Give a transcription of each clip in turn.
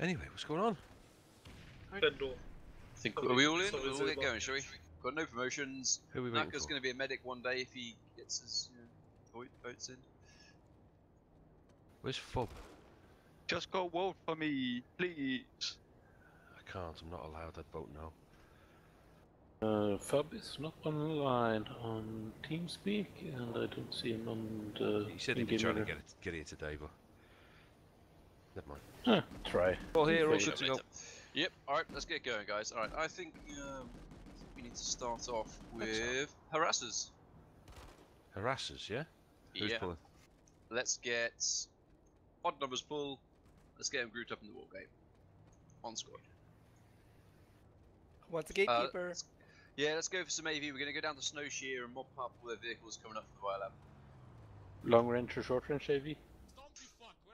Anyway, what's going on? Bendor. I think Sorry, are we all in? We'll all get going, shall we? Got no promotions. Who are we waiting Naka's for? going to be a medic one day if he gets his you know, vote- votes in. Where's Fob? Just go vote for me, please. I can't. I'm not allowed that vote now. Uh, Fab is not online on TeamSpeak, and I don't see him on the. He said he'd be trying to get it, get here today, but never mind. Huh, try. All here, all Push good to go. Yep. All right, let's get going, guys. All right, I think um, we need to start off with harassers. Harassers, yeah. Who's yeah. pulling? Let's get odd numbers pull. Let's get them grouped up in the war game. On squad. What's the Uh, gatekeeper? let's- yeah, let's go for some AV. We're going to go down to Snowshear and mop up all the vehicles coming up from the YLM. Long range or short range AV?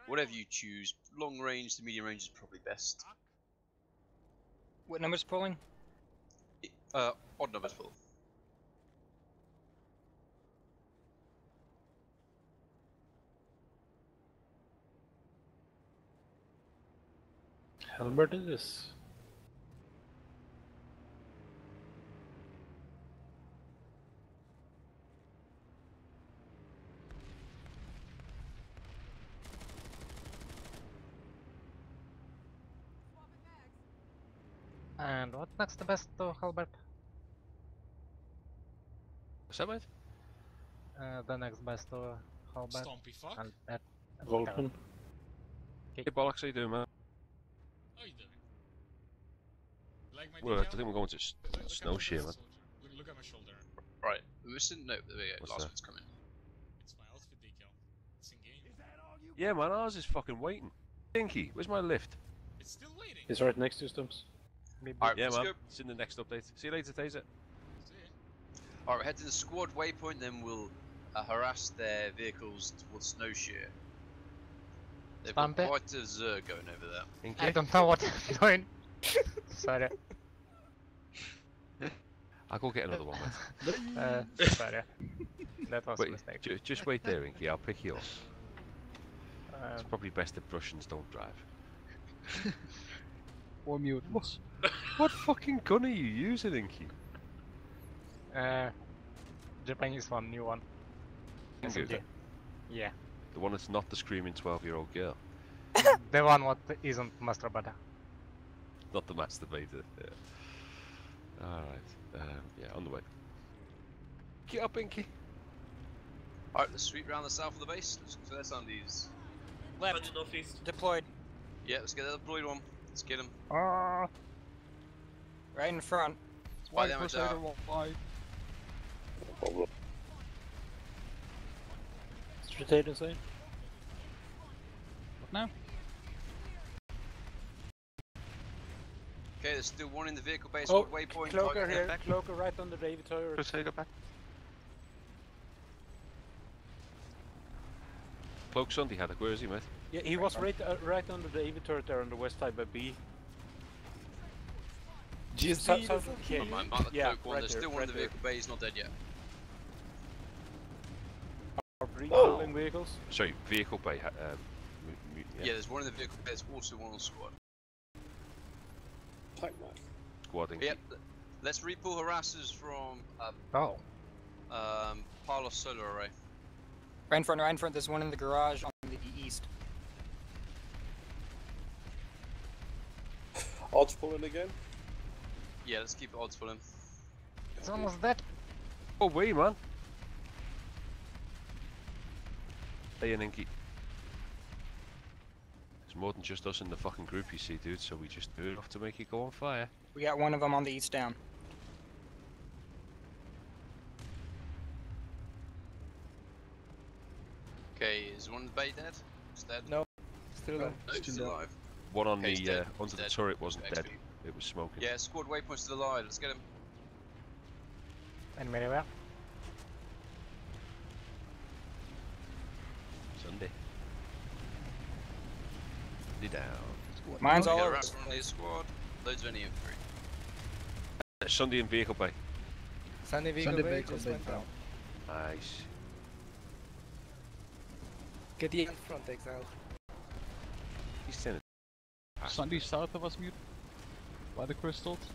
Whatever you choose. Long range to medium range is probably best. what number's pulling? Uh, odd numbers pull. Halberd it is. And what next the best to Halberd? What's that. Uh, the next best to Halberd. Stompy fuck. And that. Volkman. Hey, bollocks, how you doing, man? How you doing? Like my Well, I think we're going to s- Look- look at snow my shear, man. Look, look at my shoulder. Right, we're missing. No, there we go. What's Last that? one's coming. It's my outfit decal. It's in game. Yeah, man, ours is fucking waiting. Dinky, where's my lift? It's still waiting. It's right next to Stumps. Alright, Yeah, let's go. it's in the next update. See you later, Taser. See ya. Alright, head to the squad waypoint, then we'll uh, harass their vehicles towards Snowshear. They've got quite a Zer going over there. Dinky? I don't know what I'm doing. sorry. I'll go get another one, mate. Uh, sorry. That was a mistake. ju- just wait there, Inky. I'll pick you up. Uh, It's probably best if Russians don't drive. or mute. What? what fucking gun are you using, Inky? Uh, Japanese one, new one. Inky, SMG. Yeah. The one that's not the screaming 12 year old girl. the one what isn't masturbator. Not the masturbator. Yeah. Alright. Um, yeah, on the way. Get up, Inky. Alright, let's sweep around the south of the base. Let's go to some of these. Left. Hundred northeast. Deployed. Yeah, let's get the deployed one. Let's get him. Ah, Right in front. Spy the ammo tower. Is rotate inside? Okay, there's still one in the vehicle base. Oh, waypoint. Cloaker here. back. Cloaker right under the AV tower. Crusader back. Cloak Sunday had Where is he, mate? Yeah, he was right uh, right under the AV turret there on the west side by B. GSP. So- so- yeah, Never mind, mark the yeah, one. right There's there, still one right in the there. vehicle bay. He's not dead yet. Are refueling vehicles. Sorry, vehicle bay. ha- Um, mu- mu- Yeah. yeah. there's one in the vehicle bay. There's also one on the squad. Squad Inky. Yep. Let's repull harassers from uh, oh. um, Palos Solar Array. Right in front, right in front. There's one in the garage on the east. Odds pulling again? Yeah, let's keep odds for him. It's almost dead. Oh, wait, man. Hey, and Inky. There's more than just us in the fucking group, you see, dude, so we just do it off to make it go on fire. We got one of them on the east down. Okay, is one in the bay dead? He's dead. No. Still No, still alive. One on Okay, the dead, uh, he's under the dead. turret wasn't XP. dead. It was smoking. Yeah, squad waypoint the alive. Let's get him. Enemy anywhere? Sunday. Sunday down. Mine's all Get over. harassment the squad. Loads of any infantry. Uh, Sunday in vehicle bay. Sunday vehicle Sunday bay vehicle just bay went down. Nice. Get the front exile. He's saying Past Sunday me. south of us, mute. By the crystals.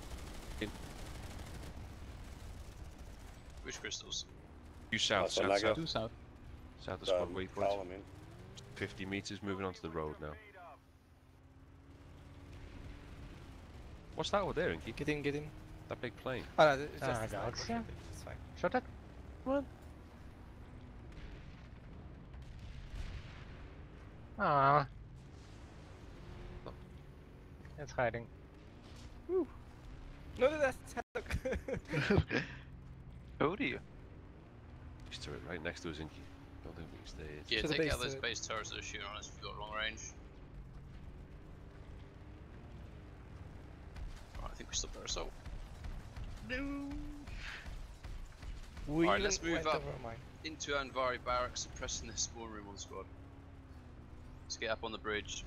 Which crystals? Due south, That's south, lag south. Due south. south of spot Um, waypoint. Carl, I 50 meters moving onto the road now. What's that over there, Inky? Get in, get in. That big plane. Oh, no, it's Ah, just a dogs, yeah. It's fine. Shot it. Ah. It's hiding. No, no, that's Cody. Next to it, right next to us, Inky. Don't think we can stay. Yeah, To take base out those base turrets that are shooting on us if we've got long range. Alright, I think we stopped our assault. We Alright, let's move up. Into Anvari barracks, suppressing the spawn room on the squad. Let's get up on the bridge.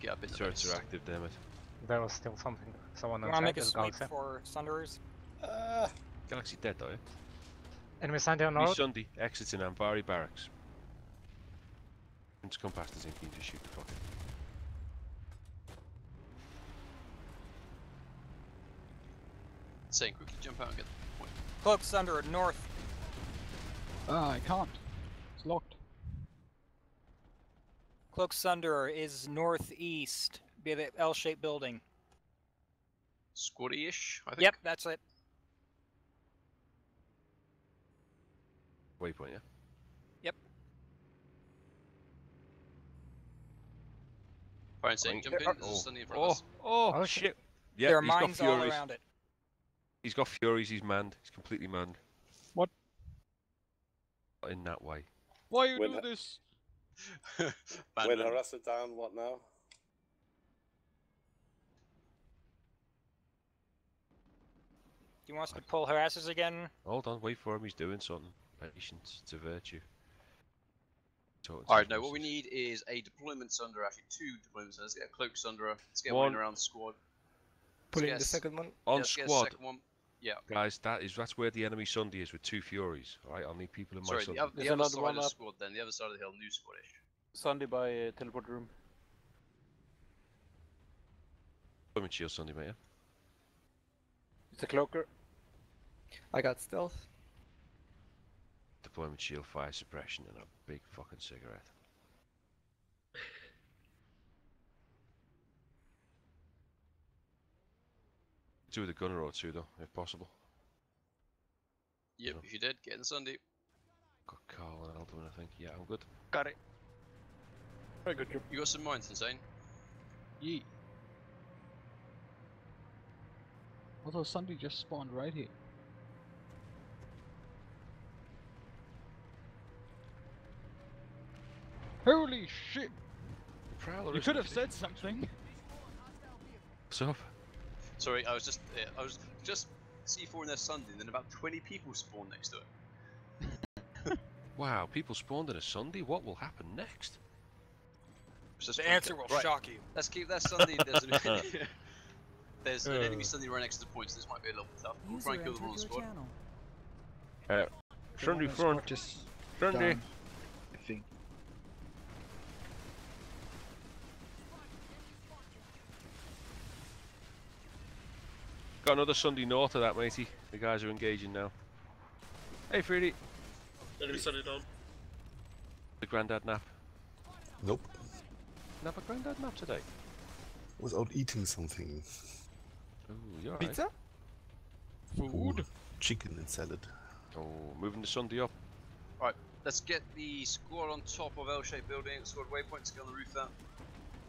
Get up in the Turrets are active, damn it. There was still something. Someone You wanna inside make a this sweep galaxy. for Sunderers? Uh, Galaxy dead though, eh? Enemy Sunday on the Free road. Sunday, exits in Anvari barracks. Just come past us, Inky, and just shoot the fucker. Saying quickly jump out and get the point. Cloak Sunderer, north. Ah, I can't. It's locked. Cloak Sunderer is northeast, by the L-shaped building. Squaddy-ish, I think. Yep, that's it. Waypoint, yeah? Fire insane, Boink. jump in, There there's a Oh, Sunday in front of oh, oh, Oh, shit. Yeah, there are he's got mines all furies. around it. He's got furies, he's manned. He's completely manned. What? Not In that way. Why are you When do ha- this? when Bandit. harasser down, what now? Do you want us to pull her asses again? Hold on, wait for him, he's doing something. Patience, it's a virtue. Alright, no, what we need is a deployment sunder, actually two deployments. Let's get a cloak sunder, let's get One. one around the squad. Put in the second one. On let's get a squad, one. Yeah, guys, that is that's where the enemy Sunday is with two furies. Alright, I'll need people in my sorry, Sunday. the, oth- the There's other another side one of the up. squad then, the other side of the hill, new squadish. Sunday by uh, teleport room. Deployment shield Sunday, mate. Yeah? It's a cloaker. I got stealth. Deployment shield, fire suppression, and a big fucking cigarette. Do the gunner or two though, if possible. Yep, No. if you did, get in the Sunday. Got Carl and Alduen, I think. Yeah, I'm good. Got it. Very good job. You got some mines, insane. Yeet. Although Sunday just spawned right here. Holy shit! Prowler You could have said something. What's up? Sorry, I was just, uh, I was just C4 in their Sunday, and then about 20 people spawned next to it. Wow, people spawned in a Sunday? What will happen next? It's just The answer will Right, shock you. Let's keep that Sunday. There's an, there's an enemy Sunday right next to the points. This might be a little tough. We'll try and kill them all on the squad. Uh, Sunday front. Sunday. I think. Got another Sunday north of that, matey. The guys are engaging now. Hey, Freddie. Enemy Sunday down. The granddad nap. Nope. Nap a granddad nap today. Was out eating something. Ooh, you alright? Pizza? Ooh, chicken and salad. Oh, moving the Sunday up. Alright, let's get the squad on top of L-shaped building. Squad waypoints get on the roof there.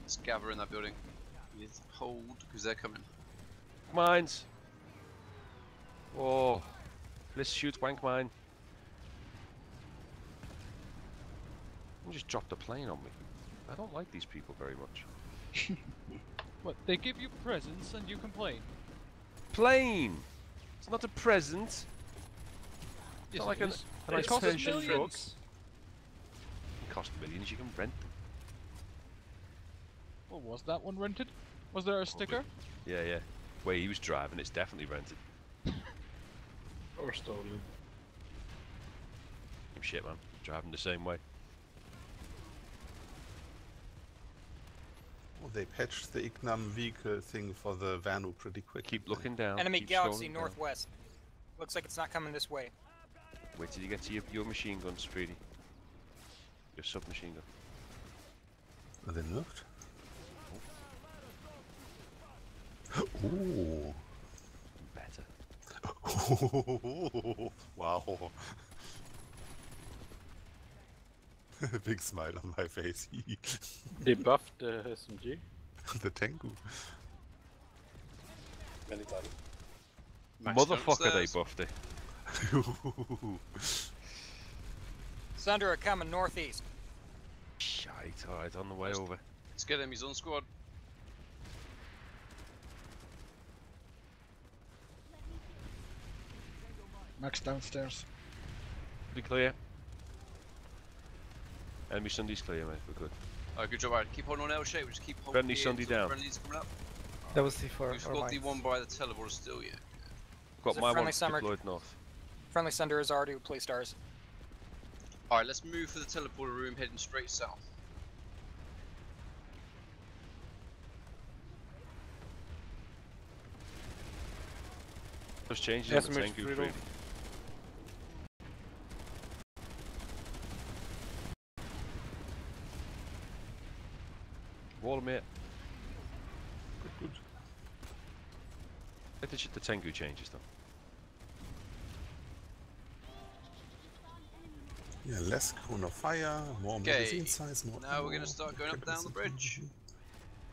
Let's gather in that building. Hold because they're coming. Mines. Oh, let's shoot wank mine. You just dropped a plane on me. I don't like these people very much. What? They give you presents and you complain. Plane! It's not a present. It's Yes, not like an, a nice Persian truck. It cost millions, you can rent them. Well, was that one rented? Was there a sticker? Yeah, yeah. Where he was driving, it's definitely rented. Or stolen. Same shit, man. Driving the same way. Oh, they patched the Ignam vehicle thing for the Vanu pretty quick. Keep looking down. Enemy keep galaxy scrolling down. northwest. Looks like it's not coming this way. Wait till you get to your, your machine gun, Speedy. Your submachine gun. Are they nerfed? Ooh. Better. wow. Big smile on my face. They buffed uh, the SMG. the Tengu. Many times. Motherfucker, they downstairs. buffed it. are coming northeast. Shite, alright, on the way over. Let's get enemies on squad. Max downstairs. Be clear. Enemy Sunday's clear, mate. We're good. Alright, good job, alright. Keep holding on L shape, just keep holding Friendly Sunday down. Friendly's coming up. That was C4 We've got the one by the teleporter still, yeah. Got Is it my friendly one summer? deployed north. Friendly Sundra has already placed ours. Alright, let's move for the teleporter room heading straight south. Those changes Yes, in the Mr. Tengu Friedel. freely. Wall mate. Good, good. Get the, the Tengu changes though. Yeah, less cone of fire, more Okay, magazine size, more. now we're gonna start going up down the bridge.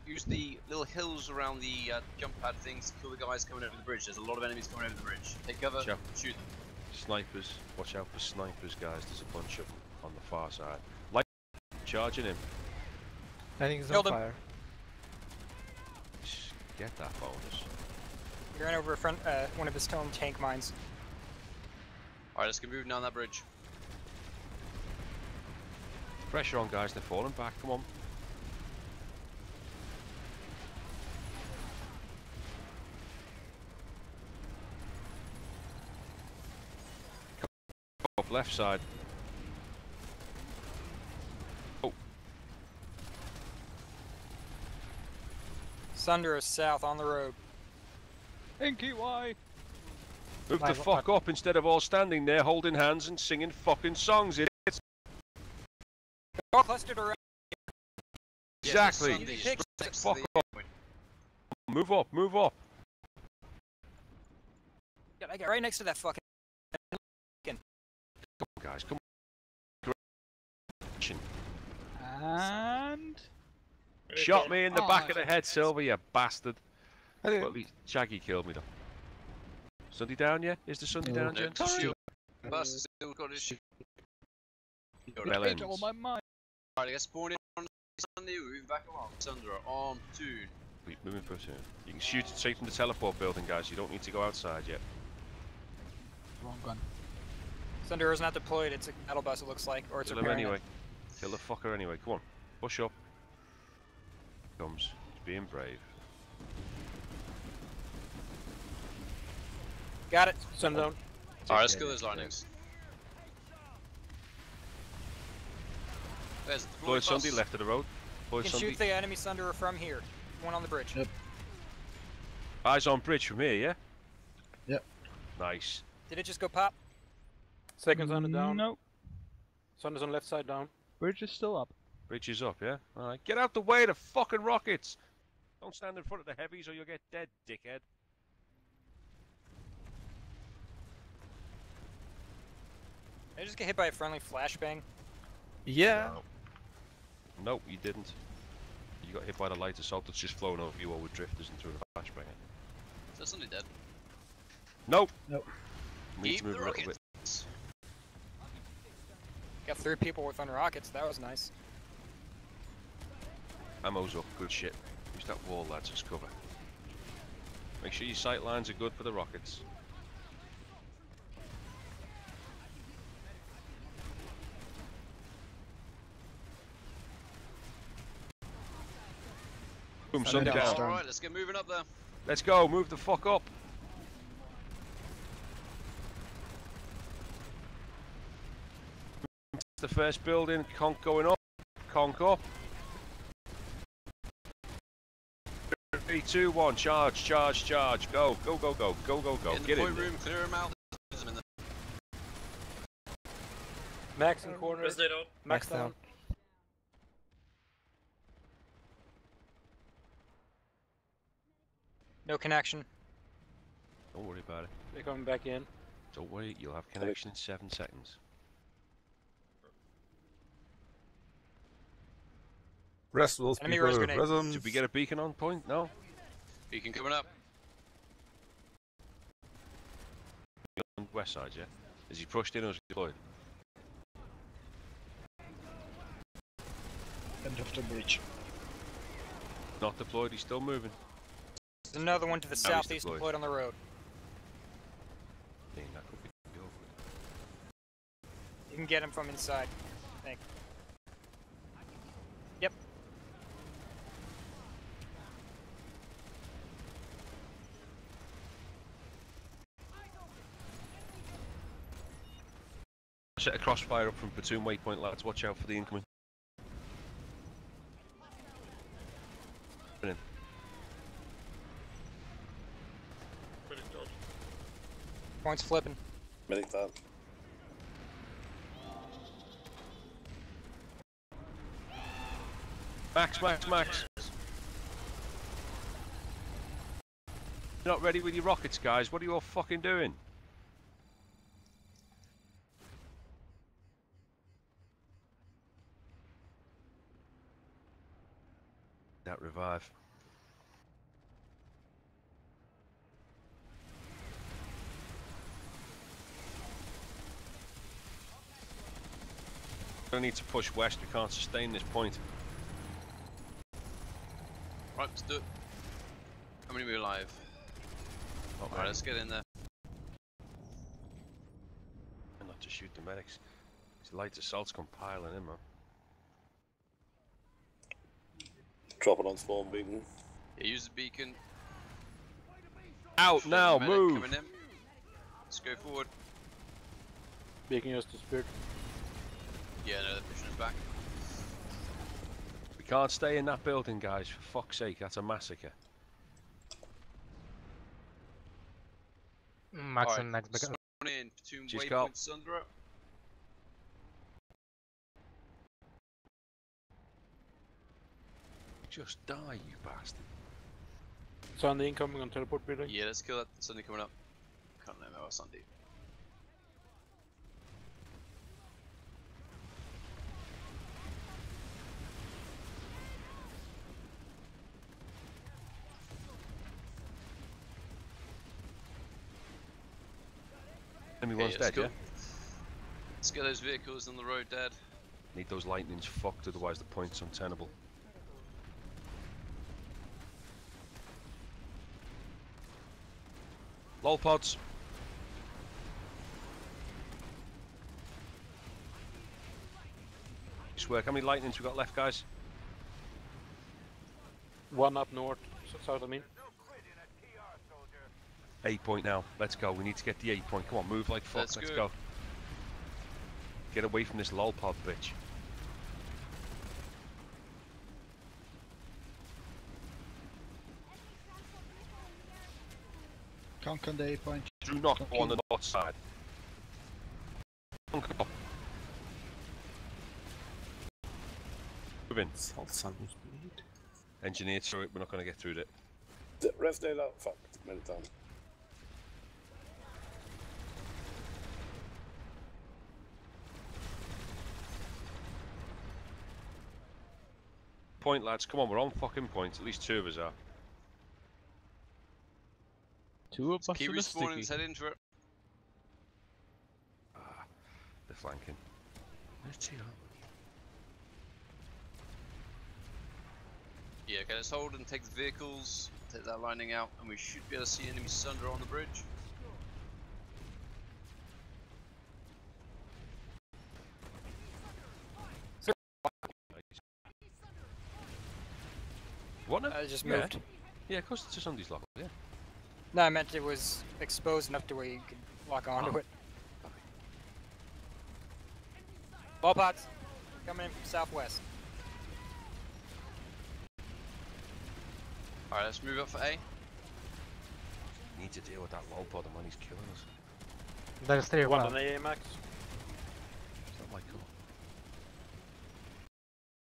Use the little hills around the uh, jump pad things to kill the guys coming over the bridge. There's a lot of enemies coming over the bridge. Take cover, Sure. shoot them. Snipers, watch out for snipers, guys. There's a bunch of them on the far side. Like charging him. I think it's Killed on him. fire. Get that bonus. He ran over a front, uh, one of his stone tank mines. Alright, let's get moving down that bridge. Pressure on, guys. They're falling back. Come on. Up left side. Sundra is south on the road. Inky, why? move the fuck up instead of all standing there holding hands and singing fucking songs. Idiots. All clustered around. Exactly. Sunday is Pick- right next to fuck up. point. Move up. Move up. I got right next to that fucking. Come on, guys. Come on. Action. And Shot me in the Oh, back of the head, Silver, you bastard. Okay. Well, at least Shaggy killed me though. Sunday down, yeah? Is the Sunday No. down, No, gents? still, Bastard still got his shit. Bell It's ends. on my mind. Alright, let's spawn in on Sunday, we're moving back along. Sundra, arm two. Wait, moving for a turn. You can shoot it straight from the teleport building, guys. You don't need to go outside yet. Wrong gun. Sundra is not deployed. It's a battle bus. It looks like, or it's Kill him anyway. Kill the fucker anyway. Come on. Push up. Comes. He's being brave. Got it. Sundown. Alright, let's care, kill those take care. linings. There's the Floyd Sunday left of the road. You Floyd can Sunday. shoot the enemy Sundra from here. One on the bridge. Yep. Eyes on bridge from here, yeah? Yep. Nice. Did it just go pop? Second Sun down. No, Sun is on left side down. bridge is still up. Bridge is up, yeah? Alright. Get out the way of the fucking rockets! Don't stand in front of the heavies or you'll get dead, dickhead. Did I just get hit by a friendly flashbang? Yeah. No. Nope, you didn't. You got hit by the light assault that's just flown over you or with drifters and threw a flashbang. So somebody dead. Nope! Nope. Need to move the a little bit. rockets. Got three people with under rockets. That was nice. Ammo's up, good shit. Use that wall, lads, as cover. Make sure your sight lines are good for the rockets. Boom, sun down. down. Alright, let's get moving up there. Let's go, move the fuck up. The first building, conk going up, conk up. Three, two, one, charge, charge, charge. Go, go, go, go, go, go, go. Get in the Get in point there. room, clear them out. There's them in there. Max in corner. Max Max down. down. No connection. Don't worry about it. They're coming back in. Don't worry, you'll have connection in seven seconds. Rest those Enemy people. res grenade. Did we get a beacon on point? No? Beacon coming up. On west side, yeah? Is he pushed in or is he deployed? End of the bridge. Not deployed, he's still moving. There's another one to the he's southeast deployed. deployed on the road. Dang, that could be over. You can get him from inside. Set a crossfire up from platoon waypoint, lads. Watch out for the incoming. In. Medic down. Points flipping. Medic down. Max, Max, Max. You're not ready with your rockets, guys. What are you all fucking doing? That revive. Gonna need to push west. We can't sustain this point. Right, let's do it. How many are we alive? Alright, many. let's get in there. And not to shoot the medics. These light assaults come piling in, man. Drop it on spawn beacon. Yeah, use the beacon. Out now, move! In. Let's go forward. Beacon just disappeared. Yeah, no, they're pushing us back. We can't stay in that building, guys. For fuck's sake, that's a massacre. Mm, Max Alright, and next back. spawn in. Platoon waypoint Sundra. Just die, you bastard. It's on the incoming on teleport building. Yeah, let's kill that. Sunday coming up. Can't remember what's Sunday. Enemy Okay, one's let's dead, go. yeah? Let's get those vehicles on the road dead. Need those lightnings fucked, otherwise the point's untenable. Lol pods. Nice work. How many lightnings we got left, guys? One up north, s- south I mean. Eight point now. Let's go. We need to get the eight point. Come on, move like fuck. Let's Let's, go. go. Get away from this lol pod bitch. Conk on the A point. Do not go on the north side. Come on. Move in. Salt sun speed. Engineer through it. We're not going to get through it. Rest day out. Fuck. Medic down. Point, lads. Come on, we're on fucking point. At least two of us are. Two of us Keep the respawning, sticky. let's head into it. Ah, they're flanking. Let's see. Yeah, okay, let's hold and take the vehicles, take that lining out, and we should be able to see enemy Sunder on the bridge. What? I just Yeah. moved. Yeah, of course it's just somebody's lock. Yeah. No, I meant it was exposed enough to where you could lock onto Oh. it. Ball pods coming in from southwest. Alright, let's move up for A. Need to deal with that low pod, man. He's killing us. There's three One one. on the A, Max. It's not my call.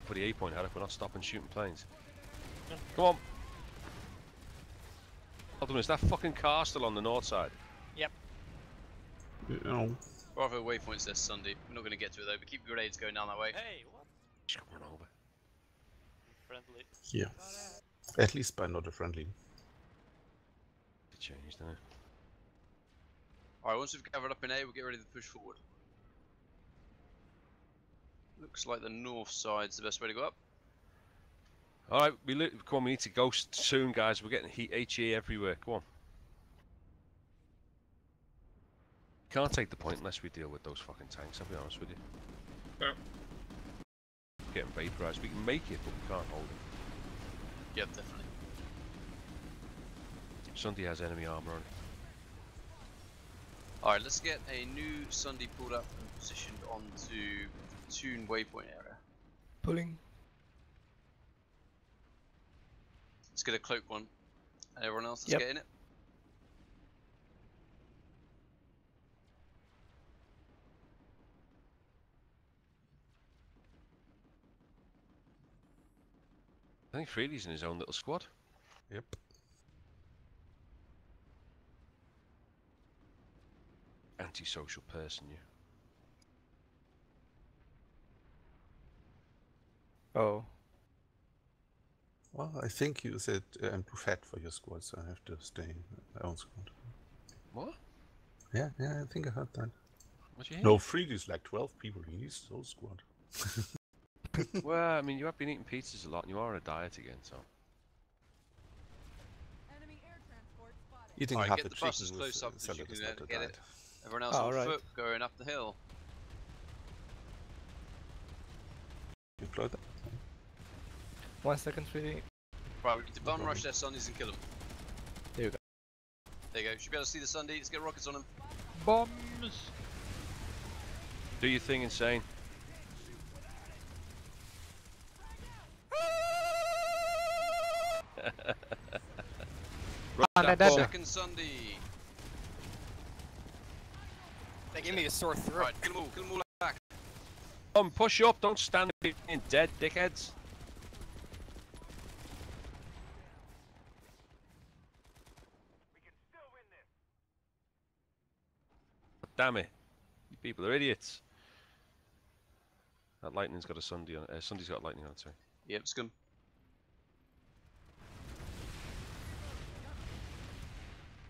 For the A point, Eric, we're not stopping shooting planes. Come on. Hold on, is that fucking car still on the north side? You oh. know, Bravo waypoint says Sunday. We're not going to get to it though, but keep grenades going down that way. Hey, what? Just run over. Friendly. here. At least by not a friendly. It changed, didn't it? Alright, once we've gathered up in A, we'll get ready to push forward. Looks like the north side's the best way to go up. Alright, we li- come on, we need to go soon, guys. We're getting heat HE everywhere. Come on. Can't take the point unless we deal with those fucking tanks, I'll be honest with you. Yeah. Getting vaporized. We can make it, but we can't hold it. Yep, definitely. Sunday has enemy armor on. Alright, let's get a new Sunday pulled up and positioned onto the Toon waypoint area. Pulling. Let's get a cloak one. And everyone else, let's Yep. get in it. I think Freely's in his own little squad. Yep. Antisocial person, you. Oh. Well, I think you said uh, I'm too fat for your squad, so I have to stay in my own squad. What? Yeah, yeah, I think I heard that. What you hear? No, Freely's like 12 people. He needs his whole squad. well, I mean, you have been eating pizzas a lot, and you are on a diet again, so. Eating Alright, half get a the chicken buses with close up as you can, uh, not get it. diet. Everyone else Oh, on alright. foot going up the hill. You deploy that? One second, really. Right, we need to bum problem. rush their Sundays and kill them. There you go. There you go. Should be able to see the Sunday. Let's get rockets on them. Bombs. Do your thing, insane. Rush Ah, that they're ball. Second Sunday. They gave me a sore throat. Right, kill them all. Kill them all back. Come, push up, don't stand there being dead, dickheads. Damn it. You people are idiots. That lightning's got a Sunday on it. Uh, Sunday's got lightning on it, sorry. Yep, scum.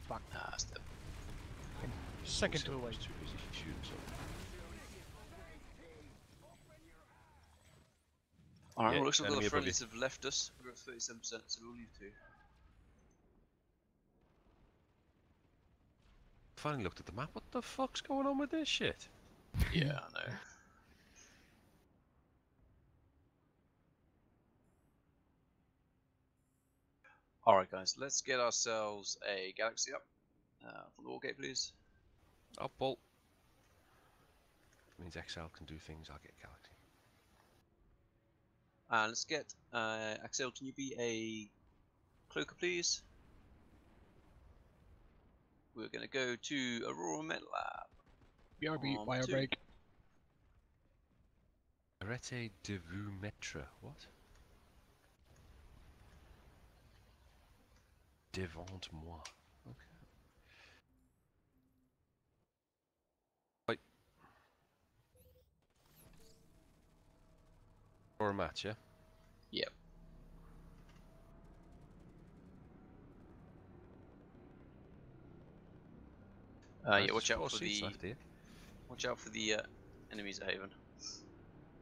Fuck. Ah, that's dead. Second Too two away. Too busy shooting. Alright, Yeah, well, looks like all the above you. friendlies have left us. We're at 37%, so we'll leave two. Finally looked at the map. What the fuck's going on with this shit? Yeah, I know. Alright, guys, let's get ourselves a galaxy up. Uh, from the Wargate, please. Up, bolt. Means XL can do things. I'll get Galaxy. And let's get uh, Axel. Can you be a cloaker, please? We're gonna go to Aurora Met Lab. BRB, wire two. break. Arete de vous mettre. What? Devant moi. Okay. Right. Or a match, yeah? Yep. Uh, yeah, watch out for the left here. watch out for the uh, enemies at Haven.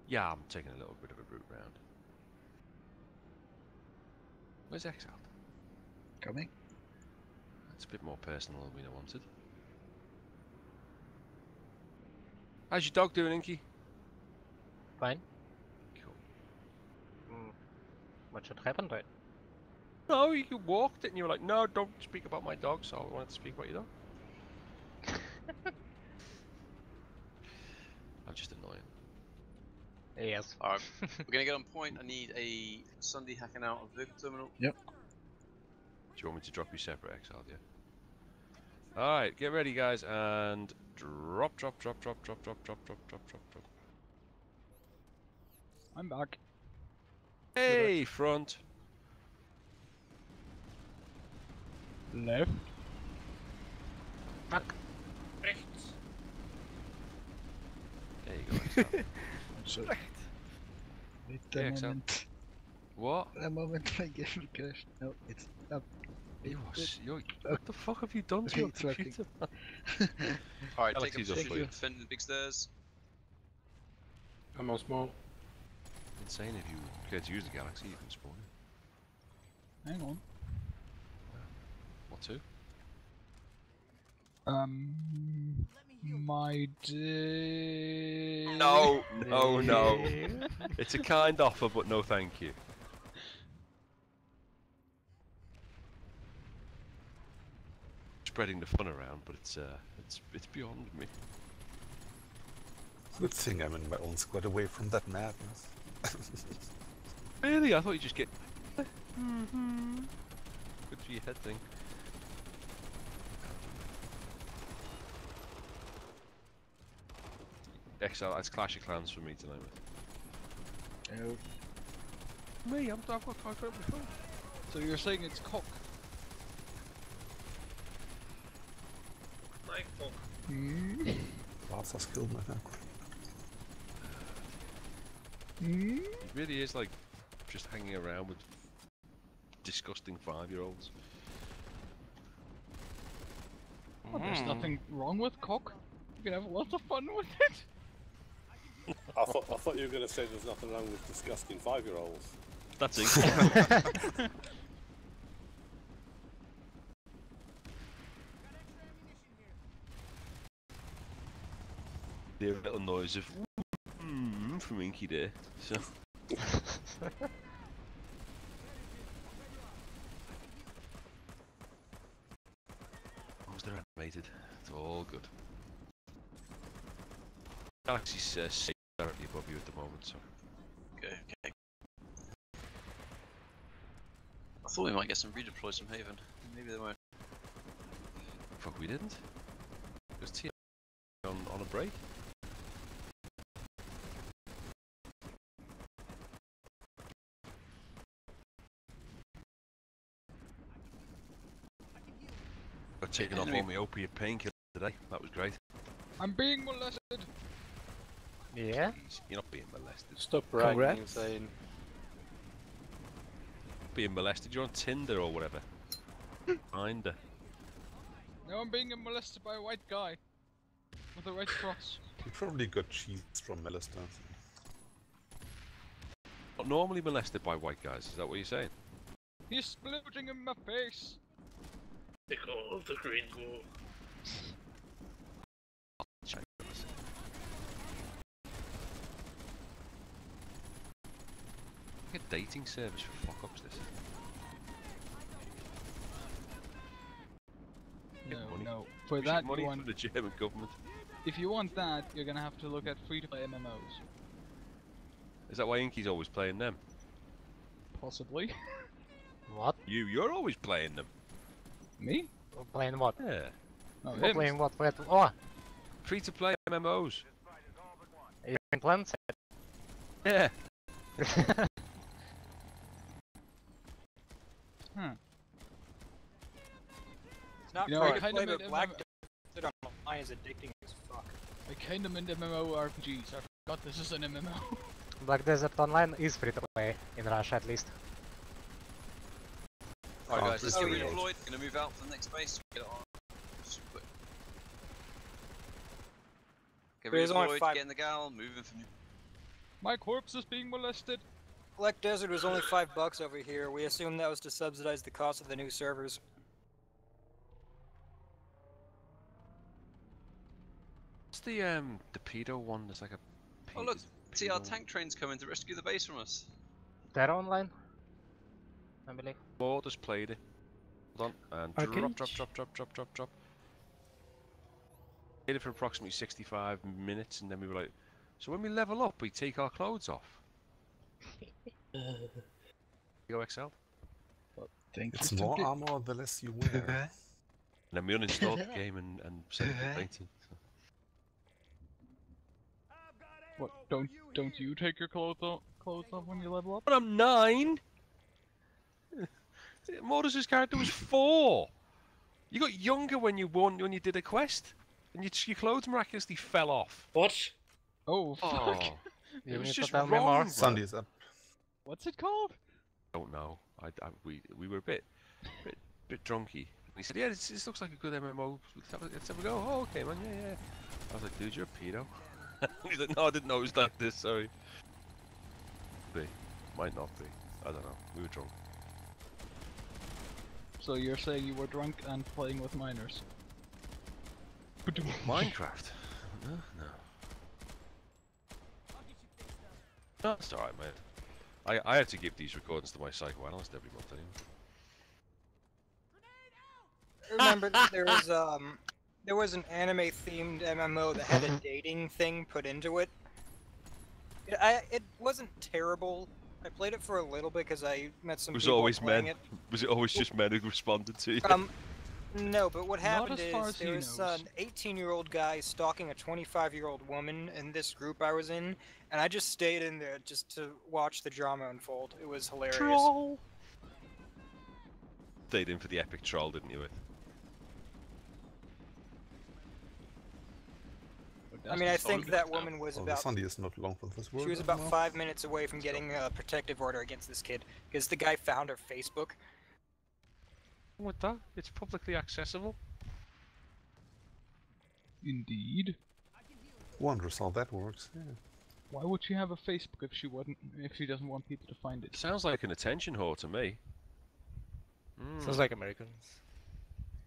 Yeah, I'm taking a little bit of a route round. Where's Exile? Coming. That's a bit more personal than we wanted. How's your dog doing, Inky? Fine. Cool. What should happen to it? No, you walked it and you were like, no, don't speak about my dog, so I wanted to speak about your dog. I'm just annoying. Yes. Alright, we're gonna get on point. I need a Sunday hacking out of vehicle terminal. Yep. Do you want me to drop you separate, Exiled? Yeah. All right, get ready, guys, and drop, drop, drop, drop, drop, drop, drop, drop, drop, drop, drop. I'm back. Hey, front. Left. Rechts. There you go. Exiled. Sorry. Wait Yeah, a Excel. moment. what? A moment, my game crashed. No, it's up. You It- are, s- you're, what the fuck have you done to your computer? Alright, Alex, take he's up up position, for the big stairs. I'm on small. Insane if you care to use the Galaxy, you can spawn it. Hang on. What two? Um, my dear. No, no, no. it's a kind offer, but no thank you. Spreading the fun around, but it's uh, it's it's beyond me. Good thing I'm in my own squad away from that madness. Really, I thought you'd just get. Mm-hmm. Good for your head thing. Excel, it's Clash of Clans for me tonight. mate. Oh, Me, I'm, I've got I've got my phone. so you're saying it's cock? Like fuck. Hmm? Barca's killed my now. Hmm? It really is like just hanging around with disgusting five-year-olds. Well, there's Hmm. nothing wrong with cock. You can have lots of fun with it. I thought I thought you were going to say there's nothing wrong with disgusting five-year-olds. That's it. the little noise of mm, from Inky there. So was they're animated. It's all good. Galaxy's uh, safe directly above you at the moment, so Okay, okay. I thought we might get some redeploys from Haven. Maybe they won't. fuck we didn't. Was T on on a break? Got taken off enemy- all my opiate painkiller today. That was great. I'm being molested. Yeah? Jeez, You're not being molested. Stop bragging, Congrats. insane. Being molested. You're on Tinder or whatever. Kinda. Now I'm being molested by a white guy. With a red cross. You probably got cheats from Melista. Not normally molested by white guys. Is that what you're saying? He's splooting in my face. They call the green go. Like a dating service for fuck ups. This. Get No, money. no. For We that, money you from the German government. if you want that, you're gonna have to look at free-to-play MMOs. Is that why Inky's always playing them? Possibly. What? You, you're always playing them. Me? Playing what? Yeah. Oh, no, him. playing what? Wait, oh! Free to play MMOs. You in plans? Yeah. Hmm. It's not You know, free I to kinda play, made but Black MMO Desert Online is addicting as fuck. I kinda meant MMORPGs. I forgot this is an MMO. Black Desert Online is free to play, in Russia at least. Alright Oh, guys, let's get yeah. redeployed. Gonna move out for the next base. Get it on. Super quick. Get There's only redeployed, get in the gal, moving from My corpse is being molested. Black Desert was only five bucks over here. We assumed that was to subsidize the cost of the new servers. What's the um the pedo one? There's like a. Oh look, is see our tank train's coming to rescue the base from us. TERA Online? I believe. More just played it. Hold on. And drop, drop, drop, drop, drop, drop, drop. Played it for approximately 65 minutes, and then we were like, so when we level up, we take our clothes off. Go XL. Thank It's you. more Simply. armor the less you wear. And then we uninstalled the game and, and sent it to rating. So. What? Don't don't you take your clothes off, clothes off when you level up? But I'm nine! Mortis' character was four! You got younger when you won when you did a quest, and your, your clothes miraculously fell off. What? Oh fuck! Oh, it was just tell wrong. me more. bro. Sunday is up. What's it called? don't know. I, I, we, we were a bit, bit, bit drunky. And he said, "Yeah, this, this looks like a good MMO. Let's have, a, let's have a go." Oh, okay, man. Yeah, yeah. I was like, "Dude, you're a pedo." He's like, "No, I didn't know it was like this. Sorry." Be, might not be. I don't know. We were drunk. So you're saying you were drunk and playing with minors? Minecraft? Uh, no, no. No, it's alright, mate. I, I have to give these recordings to my psychoanalyst every month anyway. remember that there was um there was an anime themed MMO that had a dating thing put into it. It, I, it wasn't terrible. I played it for a little bit because I met some It was people always men. Was it always just men who responded to you? Um, no, but what happened as is as there was knows. an 18-year-old guy stalking a 25-year-old woman in this group I was in, and I just stayed in there just to watch the drama unfold. It was hilarious. Troll! Stayed in for the epic troll, didn't you? With I mean, I think that woman was Well, the about Sunday is not long for this world. She was about five minutes away from getting a protective order against this kid because the guy found her Facebook. What that? It's publicly accessible. Indeed. Wonders how that works. Yeah. Why would she have a Facebook if she wouldn't if she doesn't want people to find it? Sounds like an attention whore to me. Mm. Sounds like Americans.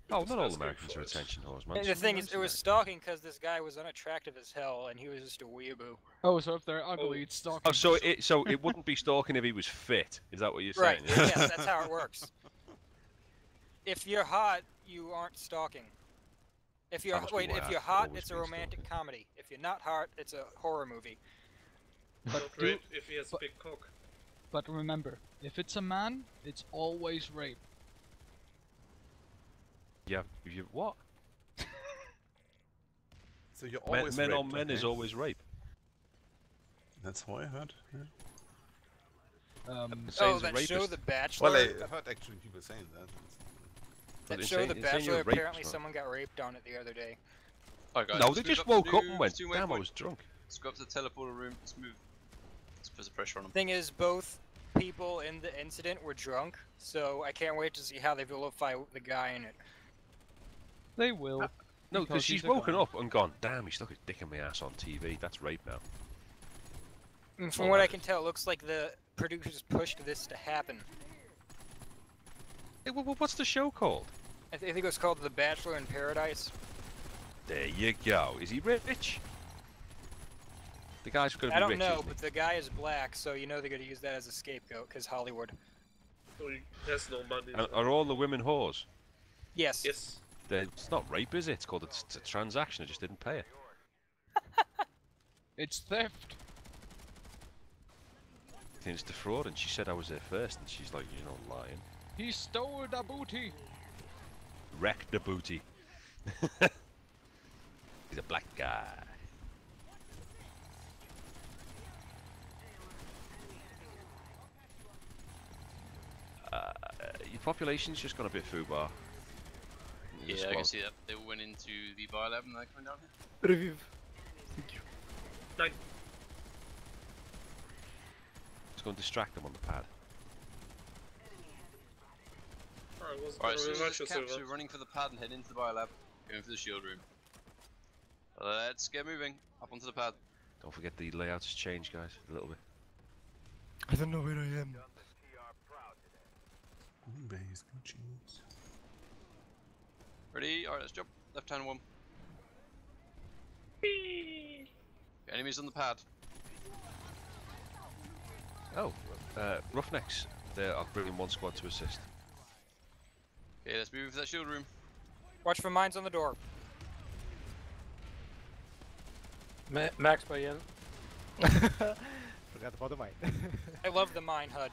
Oh, not all Americans are attention whores, man. The thing is, it was stalking because this guy was unattractive as hell and he was just a weeaboo. Oh, so if they're ugly, it's stalking. Oh, so it so it wouldn't be stalking if he was fit. Is that what you're Right, saying? yeah? yes, that's how it works. If you're hot, you aren't stalking. If you're That wait, if you're hot, it's a romantic stalking. comedy. If you're not hot, it's a horror movie. But Not do, if he has but- big cock. but remember, if it's a man, it's always rape. Yeah. If you what? So you're Men, always men on raped, men is always rape. That's how I heard. Yeah. Um, Oh, he's a that show. The Bachelor. Well, I heard actually people saying that. But that show, saying- The it's Bachelor. Apparently, man. someone got raped on it the other day. Alright guys, No, they just up woke up new- and went, to new damn, I was drunk. Let's go up to the teleporter room. Let's move. Let's put the pressure on them. Thing is, both people in the incident were drunk, so I can't wait to see how they vilify the guy in it. they will. Ah, no, Because because she's he's woken up and gone, damn, he stuck his dick in my ass on TV. That's rape now. And from Oh, what I can tell, it looks like the producers pushed this to happen. Hey, wha- wha- what's the show called? I, th- I think it was called The Bachelor in Paradise. There you go. Is he rich? The guy's going to be I don't rich, know, isn't he? but the guy is black, so you know they're going to use that as a scapegoat, because Hollywood. So he has no money. And are all the women whores? Yes. Yes. They're- It's not rape, is it? It's called a, it's a transaction. I just didn't pay it. It's theft. I think it's defraud, and she said I was there first, and she's like, you're not lying. He stole the booty. Wrecked the booty. He's a black guy. Uh, your population's just gone a bit foobar. Yeah, Just I can about- see that. They all went into the biolab and they're coming down here. Review. Nine. Just go and distract them on the pad. I was Alright, so rematch this your caps, we're server. running for the pad and head into the biolab. Going for the shield room. Let's get moving. Up onto the pad. Don't forget the layout has changed, guys, a little bit. I don't know where I am. Base jeans. Ready? Alright, let's jump. Left hand one. Enemies on the pad. Oh, uh, Roughnecks. They are bringing one squad to assist. Okay, let's move to that shield room. Watch for mines on the door. Ma Max by Yen. Forgot about the mine. I love the mine HUD.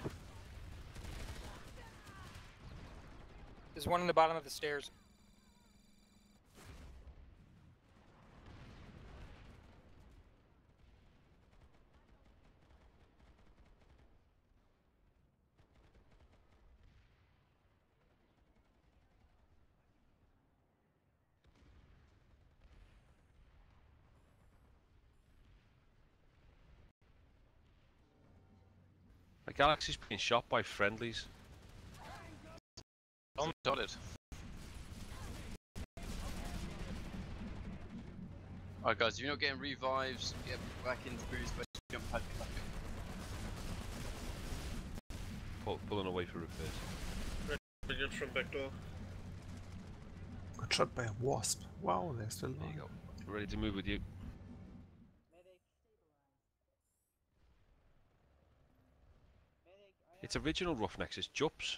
There's one in the bottom of the stairs. The galaxy's being shot by friendlies. Dotted. Alright guys, if you're not getting revives, get back into previous base, jump back, back Pull, pulling away for repairs. Bring it from back door. Got shot by a wasp. Wow, they're still There you go. Ready to move with you. It's original Roughnecks, it's Jups.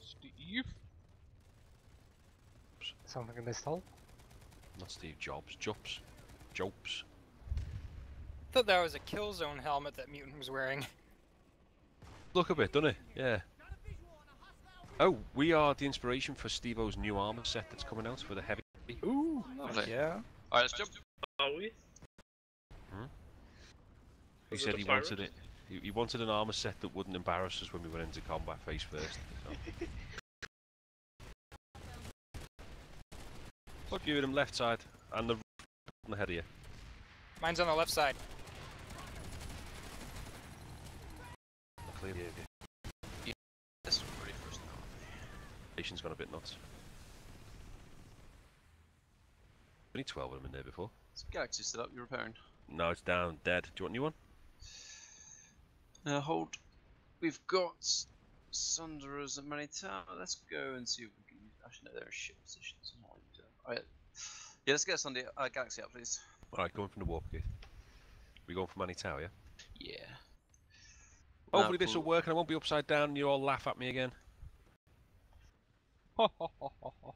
Steve? Something in this hole? Not Steve Jobs, Jups. Jopes. thought that was a Killzone helmet that Mutant was wearing. Look a bit, doesn't it? Yeah. Oh, we are the inspiration for Steve-O's new armor set that's coming out for the heavy. Ooh, Lovely. yeah. Alright, let's jump. Are we? He said he pirate? wanted it. He, he wanted an armor set that wouldn't embarrass us when we went into combat face first. So. Look, you him left side and the on the head of you. Mine's on the left side. Clearly, This one's ready for us now. Nation's gone a bit nuts. Only 12 of them in there before. Is Galaxy still up, you're repairing. No, it's down, dead. Do you want a new one? Uh, hold. We've got Sunderers at Many Tower. Let's go and see if we can use. Actually, no, they're in shit positions. What are? Alright. Yeah, let's get Sunday, uh, Galaxy up, please. Alright, going from the warp gate. We going for Manny Tower, yeah? Yeah. Hopefully Now this will work and I won't be upside down and you all laugh at me again. Ho ho ho ho ho.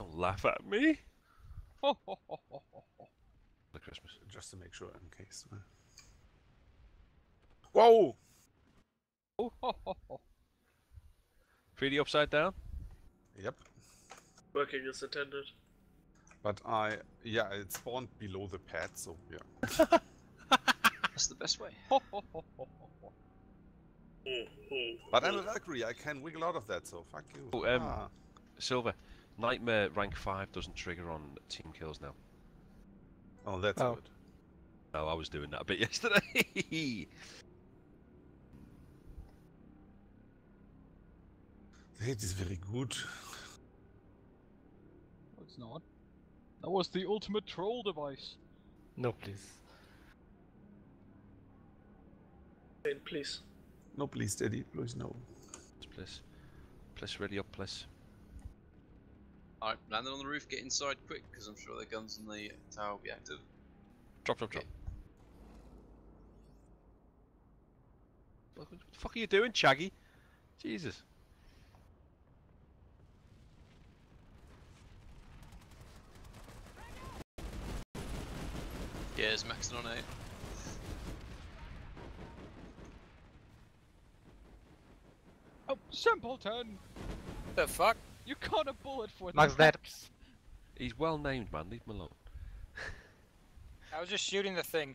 Don't laugh at me. Ho ho ho ho ho ho. Christmas. Just to make sure in case. Whoa! Ho ho ho ho. Pretty upside down? Yep. Working as intended. But I, yeah, it spawned below the pad, so yeah. That's the best way. Ho ho ho ho ho ho. Oh, oh, But oh. I'm a Valkyrie, I can wiggle out of that, so fuck you. Oh, um, Ah. Silver, Nightmare rank 5 doesn't trigger on team kills now. Oh, that's Oh. good. Oh, I was doing that a bit yesterday. That is very good. No, it's not. That was the ultimate troll device. No, please. Hey, please. No, please, Daddy, please, no. please. Please, ready up, please. Alright, landing on the roof, get inside quick, because I'm sure the guns in the tower will be active. Drop, drop, drop. What the fuck are you doing, Chaggy? Jesus. Yeah, it's maxing on 8. Oh, simpleton! The fuck? You caught a bullet for Max the dead. He's well named, man. Leave him alone. I was just shooting the thing.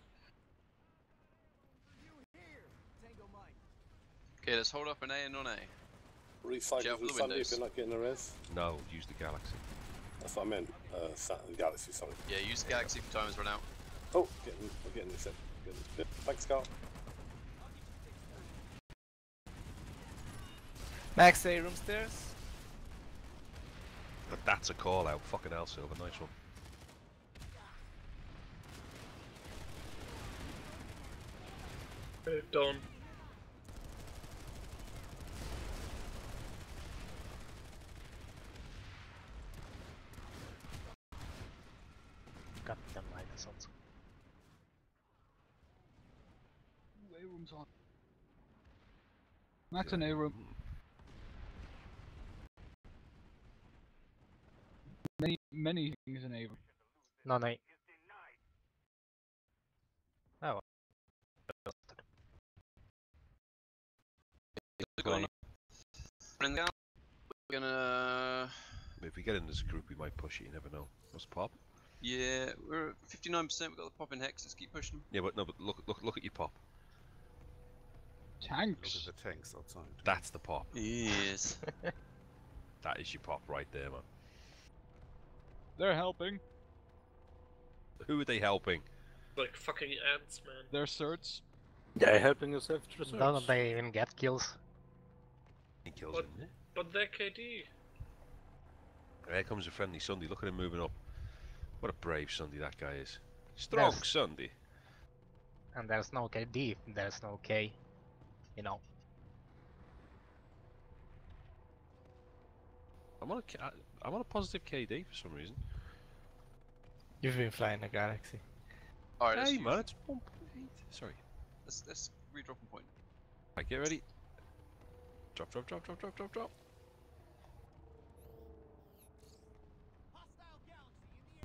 Okay, let's hold up an A and non A. Refight Jump from the Sunday if windows. you're not getting a res. No, use the Galaxy. That's what I meant. Uh, Saturn Galaxy, sorry. Yeah, use the Galaxy if time times run out. Oh, getting, we're getting this. in, Getting this bit. Thanks, Carl. Max A room stairs. But that's a call out. Fucking hell, Silver. Nice one. Hey, Dawn. Goddamn light assault. Ooh, A room's on. Max an A room. Many, many things in A room. No, no. Oh. Gonna... Running down. We're gonna. If we get in this group, we might push it. You never know. What's the pop? Yeah, we're at 59%. We've got the pop in hex. Let's keep pushing. Yeah, but no, but look, look, look at your pop. Tanks. Look at the tanks outside. That's the pop. Yes. That is your pop right there, man. They're helping. Who are they helping? Like fucking ants, man. They're certs. Yeah, helping us to research. Don't they even get kills? He kills What? him. Yeah? But they're KD. There comes a friendly Sunday. Look at him moving up. What a brave Sunday that guy is. Strong Yes. Sunday. And there's no KD, there's no K. You know. I'm on a, K- I- I'm on a positive KD for some reason. You've been flying a galaxy. Alright, let's, Hey man, it's 1.8. Sorry. let's, let's redrop a point. Right, get ready. Drop, drop, drop, drop, drop, drop, drop.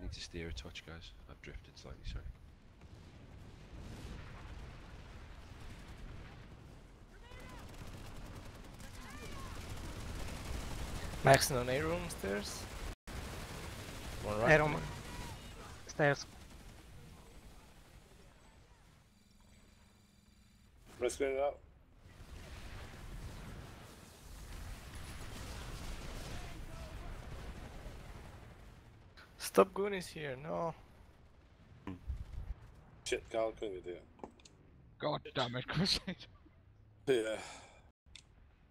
Need to steer a touch, guys. I've drifted slightly, sorry. Max on A room stairs. One right. I don't. Stairs. Let's get it out. Stop Goonies here. No. Shit, Carl, couldn't you do it? God damn it, Crusade. Yeah.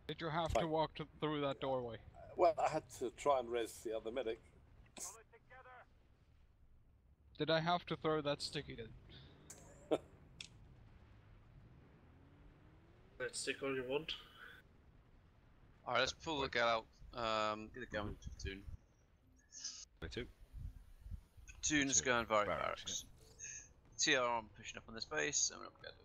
Did you have to walk to, through that doorway? Well, I had to try and raise the other medic. Did I have to throw that sticky then? Let's take all you want. Alright, let's pull the gal out. Um, get the gal into platoon. Where to? Platoon's Platoon. going Varric Barracks, barracks. TR on pushing up on this base, and we're not together. Not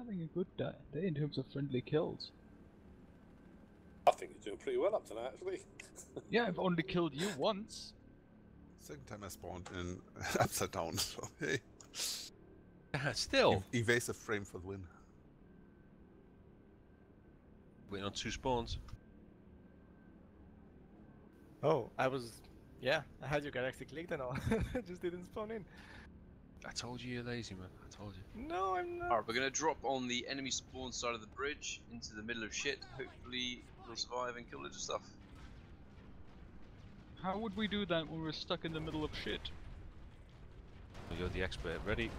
having a good da- day eh, in terms of friendly kills. I think you're doing pretty well up to now, actually. Yeah, I've only killed you once. Second time I spawned in upside down, so hey. Yeah, still. Ev- evasive frame for the win. Waiting on two spawns. Oh, I was. Yeah, I had your galaxy clicked and all. Just didn't spawn in. I told you you're lazy, man. I told you. No, I'm not. Alright, we're gonna drop on the enemy spawn side of the bridge into the middle of shit. Hopefully, we'll survive and kill loads of stuff. How would we do that when we're stuck in the middle of shit? Oh, You're the expert. Ready?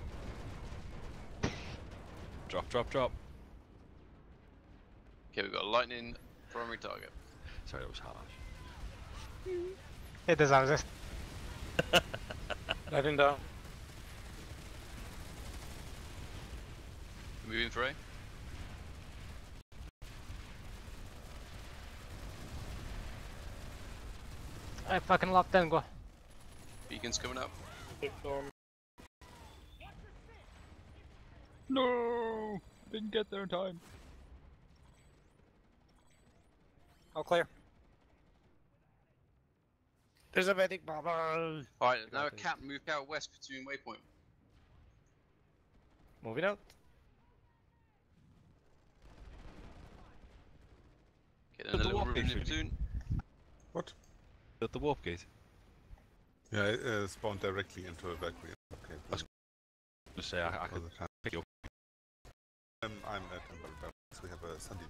Drop, drop, drop. Okay, we've got a lightning primary target. Sorry, that was harsh. It deserves it. Lighting down. Moving for A. I fucking locked love Tango. Beacon's coming up. No! Didn't get there in time. All clear. There's a medic bubble. Alright, now a cap move out west platoon waypoint. Moving out. Okay, then But the warp gate the should. What? At the warp gate. Yeah, I uh, spawned directly into a vacuum. Okay, That's- Just say I, I for could the time. pick you up. Um, I'm at Temple Barracks. We have a Sunday.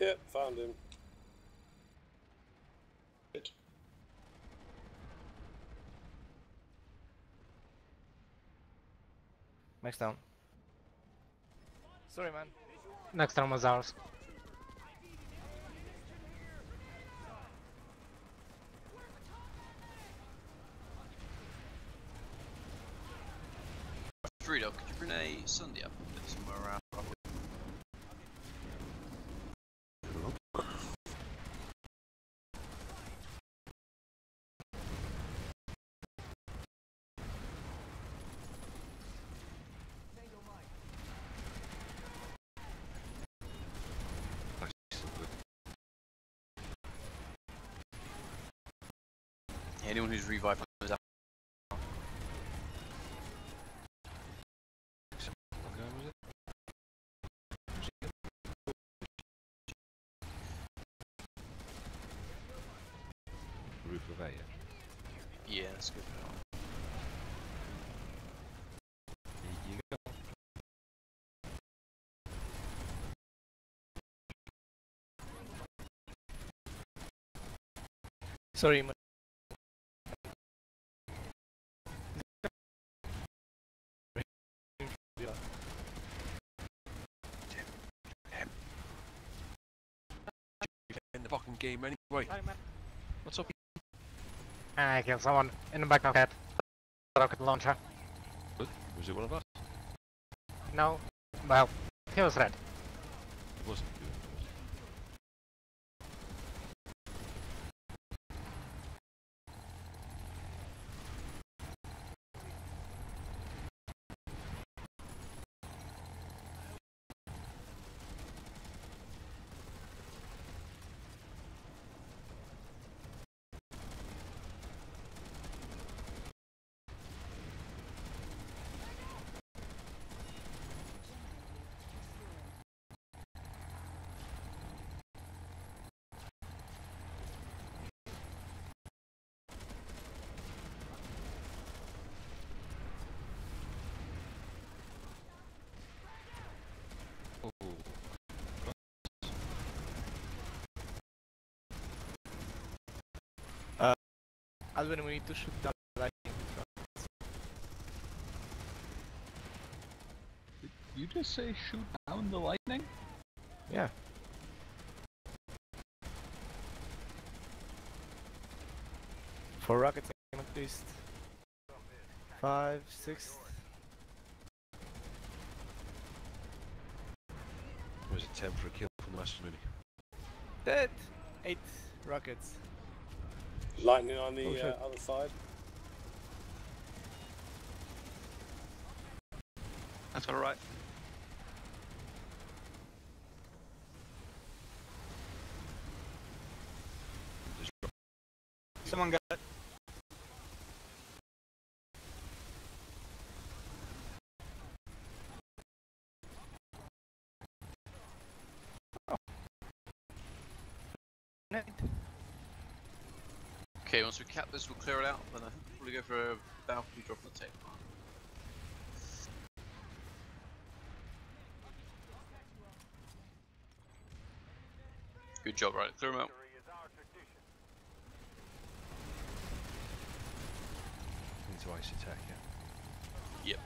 Yep, found him. Max down. Sorry, man. Next round was ours. Frito, could you bring a Sunday up somewhere around? Anyone who's revived was it? Roof of A. yeah? Yeah, that's good. Sorry, my In the fucking game anyway. What's up? Ah, I killed someone in the back of head. Rocket launcher. Good. Was it one of us? No. Well, he was red. It wasn't. Oh. Uh, Alvin, we need to shoot down the lightning. Did you just say shoot down the lightning? Yeah. Four rockets at least. Five, six. It was a 10 for a kill from last minute. Dead! Eight rockets. Lightning on the Oh, uh, other side. That's alright. Someone got it. Okay, once we cap this, we'll clear it out. Then I think we'll probably go for a balcony drop on the tape. Good job, right? Clear them out. Into ice attack, yeah. Yep.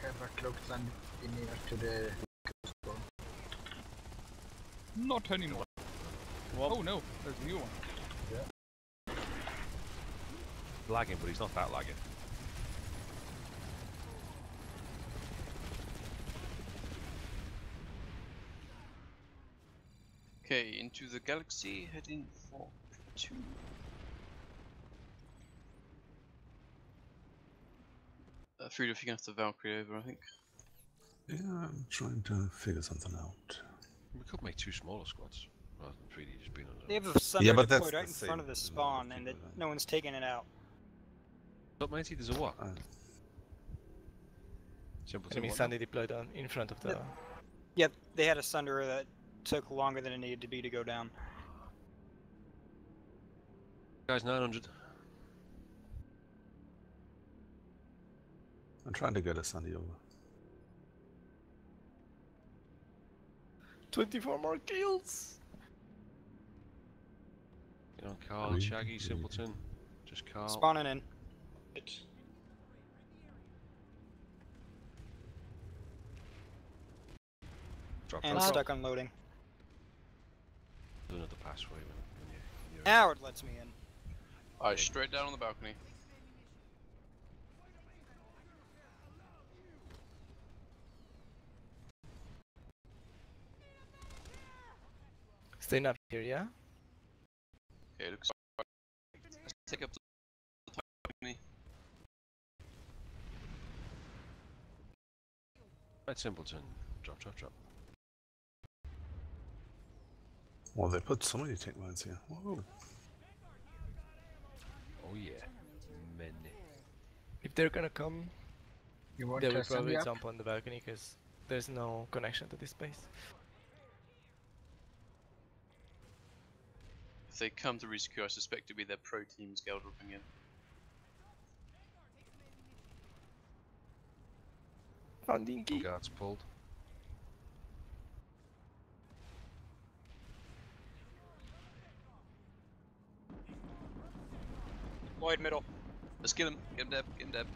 have a cloaked land in near to the coast Not anymore. Oh no, there's a new one. Yeah. Lagging, but he's not that lagging. Okay, into the galaxy, heading for two. Uh, Frida, if you can have the Valkyrie over, I think. Yeah, I'm trying to figure something out. We could make two smaller squads rather than 3D just being on They have a sunder Yeah, but deployed right in front of the spawn, and it, no one's taking it out. Look, Mighty, there's a what? Uh, Simple Enemy what? Sandy deployed on in front of the. Yep, they had a sunder that took longer than it needed to be to go down. Guys, 900. I'm trying to get a Sandy over. 24 more kills! You know, Carl, Three, Shaggy. Simpleton. Just Carl. Spawning in. Drop, And drop, drop. stuck unloading. Do another passway when, when you, you're Now it lets me in. Alright, straight down on the balcony. Staying up here, yeah? Okay, looks Let's take up the balcony. Right, Simpleton. Drop, drop, drop. Well, they put so many tank mines here. Whoa. Oh yeah. Many. If they're gonna come, You want they to will send probably jump on the balcony because there's no connection to this place. If they come to resecure, I suspect it'll be their pro teams Geldrupping in. Found Dinky. Guards pulled. Lloyd middle. Let's kill him. Get him dead. Get him dead.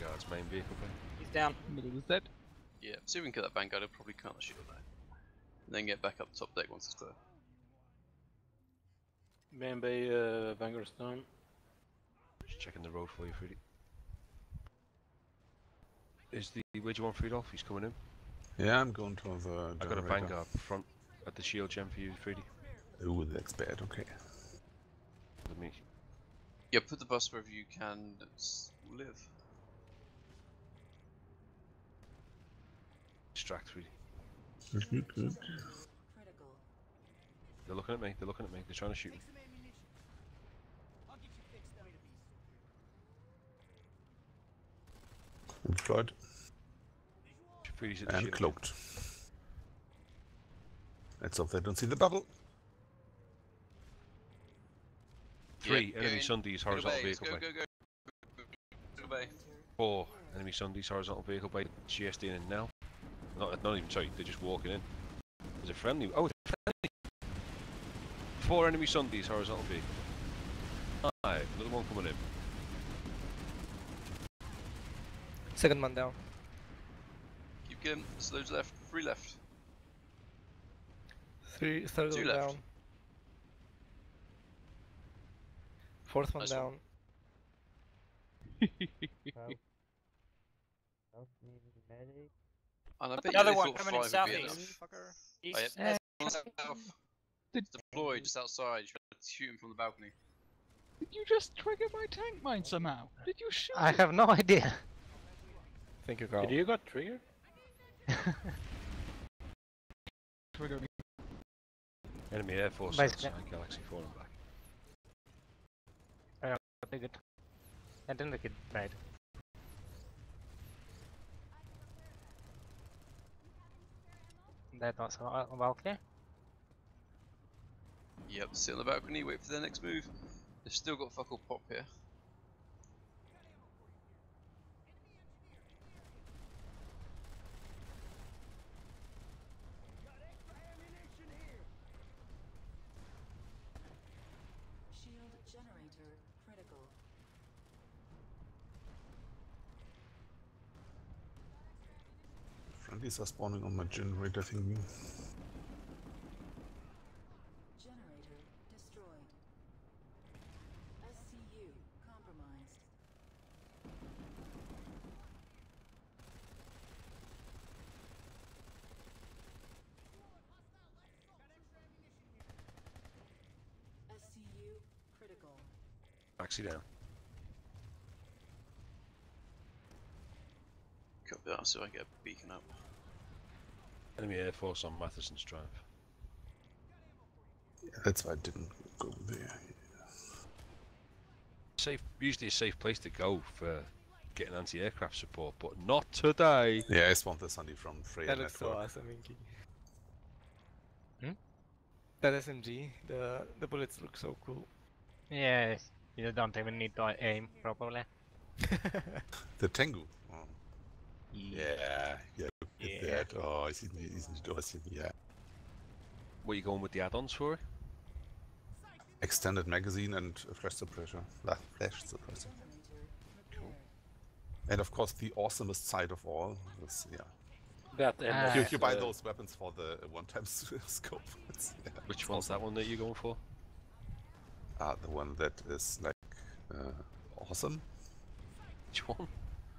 Guards main vehicle bay. Down. Middle is dead. Yeah, see if we can kill that Vanguard. He'll probably count the shield out. And then get back up top deck once it's clear. Main Bay uh, Vanguard's down. Just checking the road for you, Freddy. Is the where do you want Friedolf? He's coming in. Yeah, I'm going to the. I got a. Vanguard front at the shield gem for you, Freddy. Ooh, that's bad. Okay. With me. Yeah, put the bus wherever you can s- live. Distract, Freddie. Good, good, good. They're looking at me. They're looking at me. They're trying to shoot me. Deployed Freddie's at the and cloaked. Let's hope they don't see the bubble. Three Yeah, enemy in. Sundays horizontal bay, let's vehicle go, bay. go, go. Middle bay. Four enemy Sundays horizontal vehicle bay. GSD in now. Not, not even sorry. They're just walking in. There's a friendly. Oh, it's a friendly. Four enemy Sundays horizontal vehicle. Five. Another one coming in. Second man down. Keep going, There's loads left. Three left. Three, third Two one left. down. Fourth one Nice one. down. And I bet Another you one coming in five would be southeast. enough. Fucker. Oh, East. yep. One south. It's deployed just outside. You should shoot him from the balcony. Did you just trigger my tank mine somehow? Did you shoot? I it? have no idea. Thank you, Carl. Did you got triggered? Trigger me. Enemy Air Force Basically. outside Galaxy 4 and back. Take it. I didn't think it died. That was a a Valkyrie. Yep, sit on the balcony, wait for their next move. They've still got fuck all pop here. Shield generator critical. Friendlies are spawning on my generator thingy. Generator destroyed. SCU compromised. SCU critical. Taxi down. Copy that so I get a beacon up. Enemy Air Force on Matheson's Drive. That's why I didn't go there. Safe, usually a safe place to go for getting anti-aircraft support, but not today. Yeah, I spawned the Sunday from Freya That looks so Network. awesome, Inky. Hmm? That SMG, the the bullets look so cool. Yes, you don't even need to aim properly. The Tengu. Oh. Yeah, yeah, look at Yeah. that. Oh, isn't it, isn't it awesome? Yeah. What are you going with the add-ons for? Extended magazine and flash suppressor. Ah, flash suppressor. And of course, the awesomest side of all is, yeah. That you, and you buy uh, those weapons for the one-time s- scope. Yeah, Which it's one's awesome. that one that you're going for? Ah, the one that is like uh, awesome. Which one?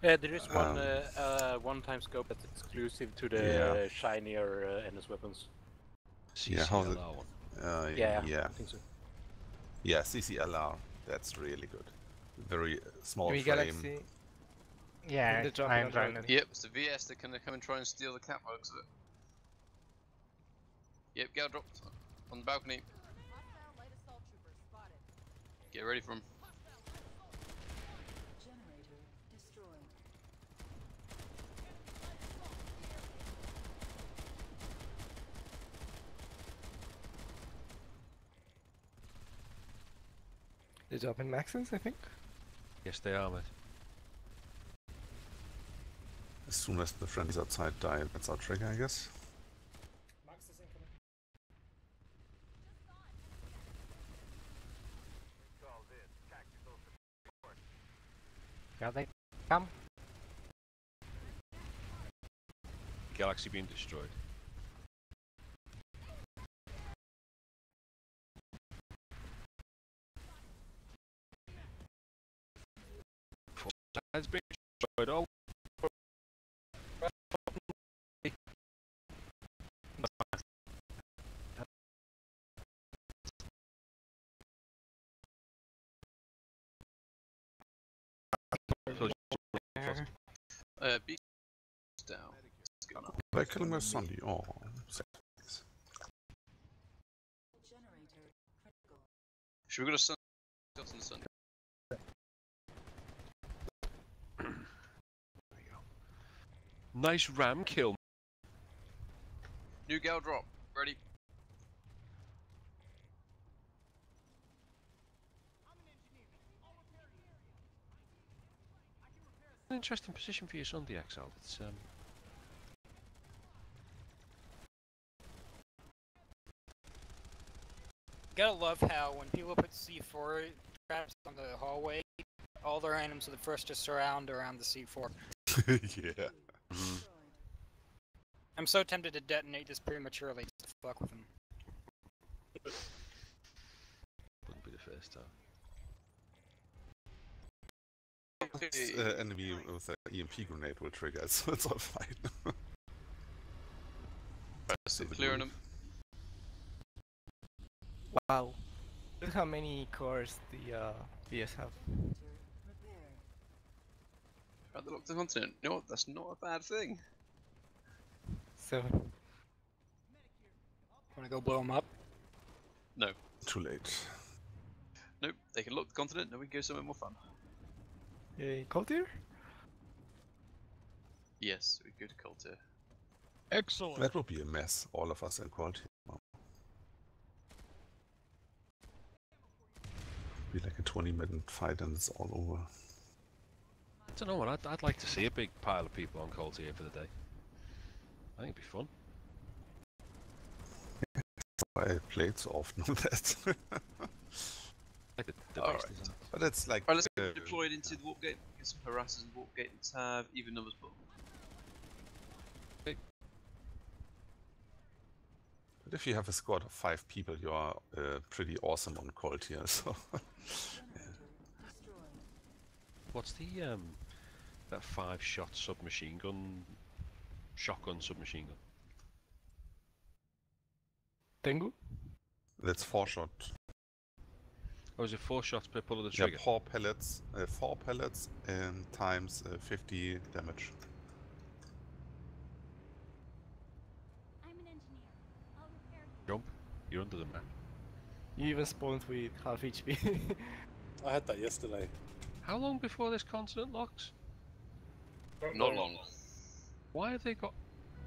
Yeah, there is one Um, uh, uh, one-time scope that's exclusive to the Yeah. shinier uh, NS weapons. Yeah, how's it? CCLR one. Uh, Yeah, yeah. I think so. Yeah, CCLR. That's really good. Very uh, small Enemy frame. Galaxy. Yeah, the drop I'm on trying to. Yep, it's the VS that can come and try and steal the cat looks of it. Yep, Gal dropped on the balcony. Get ready for him. They're dropping maxes, I think. Yes, they are, mate. As soon as the friendlies outside die, that's our trigger, I guess. Shall they come? Galaxy being destroyed. Has been destroyed. Oh, Uh, B down. Gunner. By killing my Sunday. Oh, sad. Generator critical. Should we go to Sun? Go to the nice ram kill. New gal drop. Ready. An interesting position for your the XL. It's um. Gotta love how when people put C4 traps on the hallway, all their items are the first to surround around the C4. yeah. I'm so tempted to detonate this prematurely just to fuck with them. Wouldn't be the first time. It's, uh, enemy with an EMP grenade will trigger so it's all fine. So clearing them. Wow. Look how many cores the uh, VS have. At the lock the continent. You know what? That's not a bad thing. Seven. Wanna go blow them up? No. Too late. Nope. They can lock the continent, and we can go somewhere more fun. Yay, Koltyr? Yes, we go to Koltyr. Excellent. That would be a mess, all of us in quality. Be like a 20 minute fight and it's all over. I don't know what I'd, I'd like to see a big pile of people on Koltyr for the day. I think it'd be fun. That's why I played so often on that. Like the, the Alright. design. but it's like. Alright, let's uh, get deployed into the warp gate. Get some harassers and warp gate and have even numbers but But if you have a squad of five people, you are uh, pretty awesome on Koltyr. So What's the um that five shot submachine gun shotgun submachine gun? Tengu? that's four shot. Oh, is it four shots per pull of the Yeah, four pellets, uh, four pellets, and times uh, 50 damage. Jump. You're under the map. You even spawned with half HP. I had that yesterday. How long before this continent locks? not long. Why have they got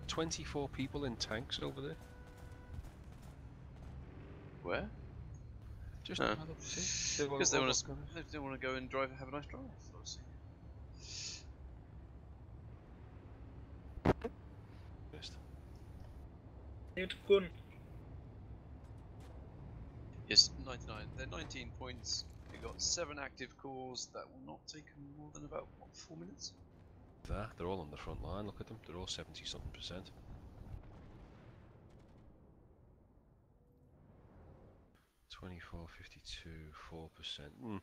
24 people in tanks over there? Where? Just have. Because they all- want to. They want to go and drive, have a nice drive. obviously. First. Need gun. Yes, 99. They're 19 points. We got seven active calls. That will not take more than about what, four minutes. There, they're all on the front line. Look at them. They're all 70 something percent. Twenty-four, fifty-two, four percent. Mm.